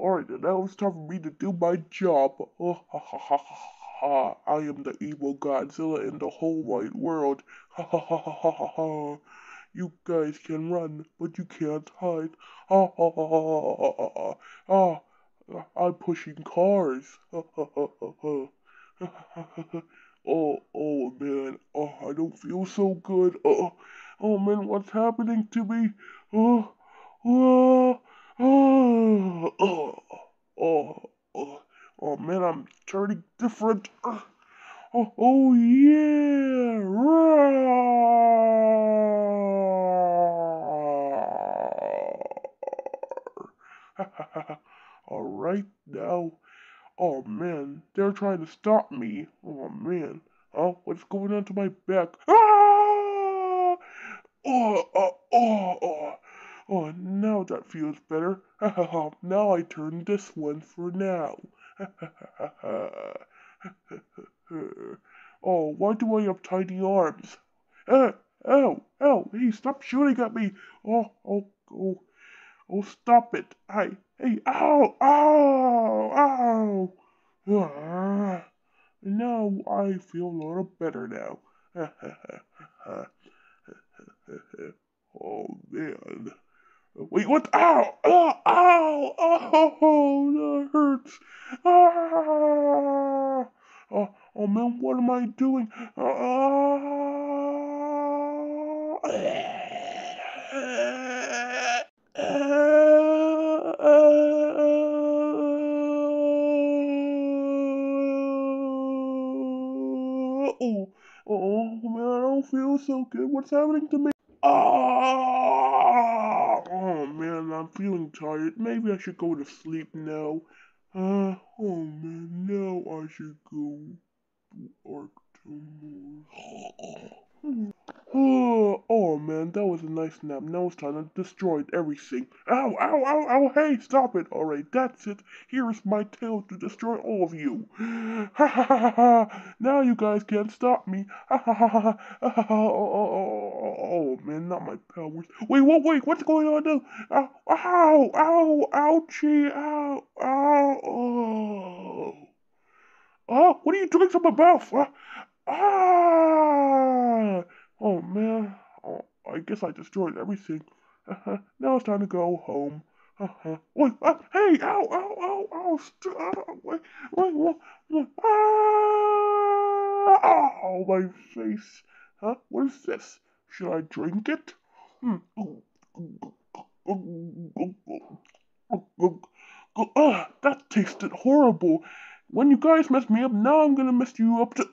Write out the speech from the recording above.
Alright, now it's time for me to do my job. Oh, ha, ha, ha, ha, ha. I am the evil Godzilla in the whole wide world. Ha, ha, ha, ha, ha, ha. You guys can run, but you can't hide. Ha, ha, ha, ha, ha, ha, ha. Ah, I'm pushing cars. Ha, ha, ha, ha, ha. Oh, oh man, oh, I don't feel so good. Oh, oh man, what's happening to me? Oh, oh, oh, oh, oh, oh, oh man, I'm turning different. Oh, oh yeah, All right now. Oh man, they're trying to stop me. Oh man. Oh, what's going on to my back? Ah! Oh, oh, oh, oh. Oh, now that feels better. now I turn this one for now. oh, why do I have tiny arms? Ah, ow, ow, hey, stop shooting at me. Oh, oh, oh, oh, stop it. Hey, hey, ow, ow, ow. Now I feel a little better now. oh, man. Wait, what? Ow! Ow! Ow! Oh, that hurts. Ah! Oh, oh man, what am I doing? Ah! Oh, oh man, I don't feel so good. What's happening to me? Ah! Oh man, I'm feeling tired. Maybe I should go to sleep now. Uh, oh man, now I should go to Arctomore. Oh, oh man, that was a nice nap. Now it's time to destroy everything. Ow, ow, ow, ow, hey, stop it. Alright, that's it. Here is my tail to destroy all of you. Ha ha ha ha. ha. Now you guys can't stop me. Ha ha ha ha. ha. Oh, oh, oh, oh, man, not my powers. Wait, what, wait, what's going on now? Ow, ow, ouchie, ow, ow, oh. Oh, what are you doing to my mouth? Ah, ah. Oh man, oh, I guess I destroyed everything. Uh-huh. Now it's time to go home. Uh-huh. Wait, uh, hey, ow, ow, ow, ow, stop, wait, wait, wait, wait, ah, ow, my face. Huh, what is this? Should I drink it? Hmm. Ah, that tasted horrible. When you guys messed me up, now I'm gonna mess you up too.